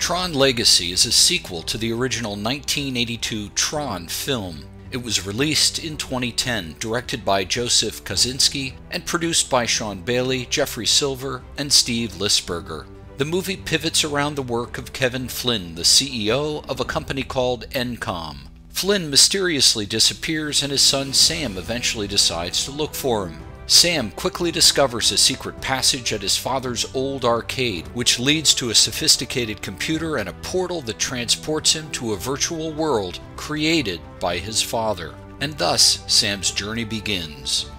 Tron Legacy is a sequel to the original 1982 Tron film. It was released in 2010, directed by Joseph Kosinski, and produced by Sean Bailey, Jeffrey Silver, and Steve Lisberger. The movie pivots around the work of Kevin Flynn, the CEO of a company called Encom. Flynn mysteriously disappears, and his son Sam eventually decides to look for him. Sam quickly discovers a secret passage at his father's old arcade, which leads to a sophisticated computer and a portal that transports him to a virtual world created by his father. And thus, Sam's journey begins.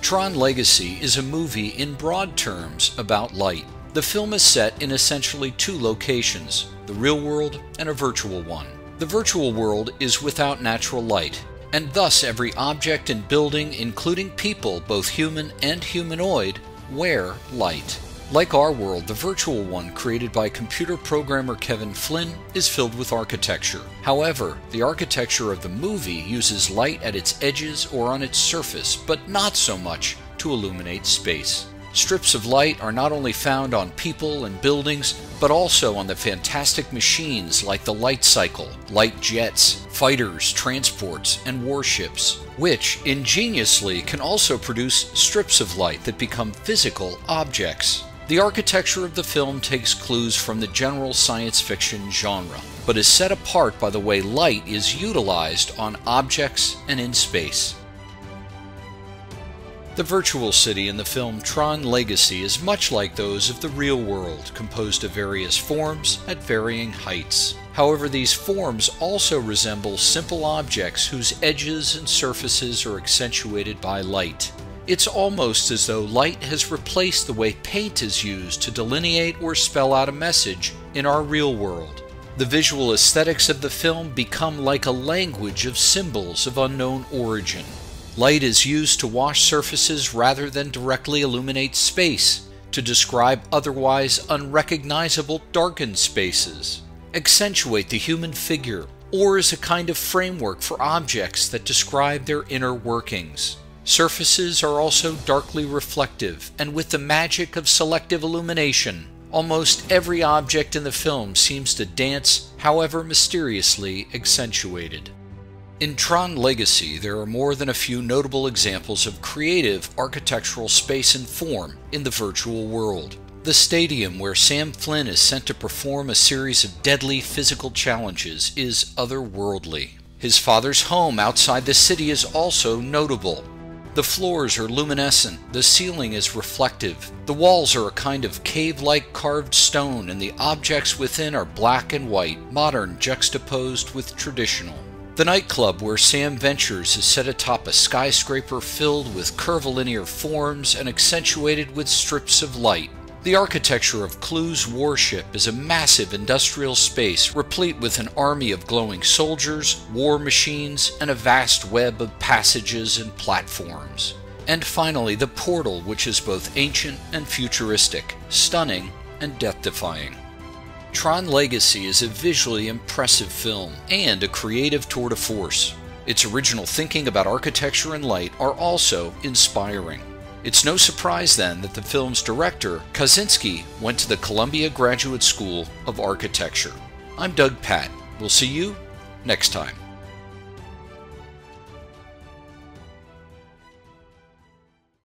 Tron Legacy is a movie in broad terms about light. The film is set in essentially two locations the real world and a virtual one. The virtual world is without natural light, and thus every object and building, including people, both human and humanoid, wear light. Like our world, the virtual one created by computer programmer Kevin Flynn is filled with architecture. However, the architecture of the movie uses light at its edges or on its surface, but not so much to illuminate space. Strips of light are not only found on people and buildings, but also on the fantastic machines like the light cycle, light jets, fighters, transports, and warships, which ingeniously can also produce strips of light that become physical objects. The architecture of the film takes clues from the general science fiction genre, but is set apart by the way light is utilized on objects and in space. The virtual city in the film Tron Legacy is much like those of the real world, composed of various forms at varying heights. However, these forms also resemble simple objects whose edges and surfaces are accentuated by light. It's almost as though light has replaced the way paint is used to delineate or spell out a message in our real world. The visual aesthetics of the film become like a language of symbols of unknown origin. Light is used to wash surfaces rather than directly illuminate space, to describe otherwise unrecognizable darkened spaces, accentuate the human figure, or as a kind of framework for objects that describe their inner workings. Surfaces are also darkly reflective, and with the magic of selective illumination, almost every object in the film seems to dance, however mysteriously accentuated. In Tron Legacy, there are more than a few notable examples of creative architectural space and form in the virtual world. The stadium where Sam Flynn is sent to perform a series of deadly physical challenges is otherworldly. His father's home outside the city is also notable. The floors are luminescent, the ceiling is reflective, the walls are a kind of cave like carved stone, and the objects within are black and white, modern juxtaposed with traditional. The nightclub where Sam ventures is set atop a skyscraper filled with curvilinear forms and accentuated with strips of light. The architecture of Clu's warship is a massive industrial space replete with an army of glowing soldiers, war machines, and a vast web of passages and platforms. And finally, the portal, which is both ancient and futuristic, stunning and death defying. Tron Legacy is a visually impressive film and a creative tour de force. Its original thinking about architecture and light are also inspiring. It's no surprise then that the film's director, Kosinski, went to the Columbia Graduate School of Architecture. I'm Doug Patt. We'll see you next time.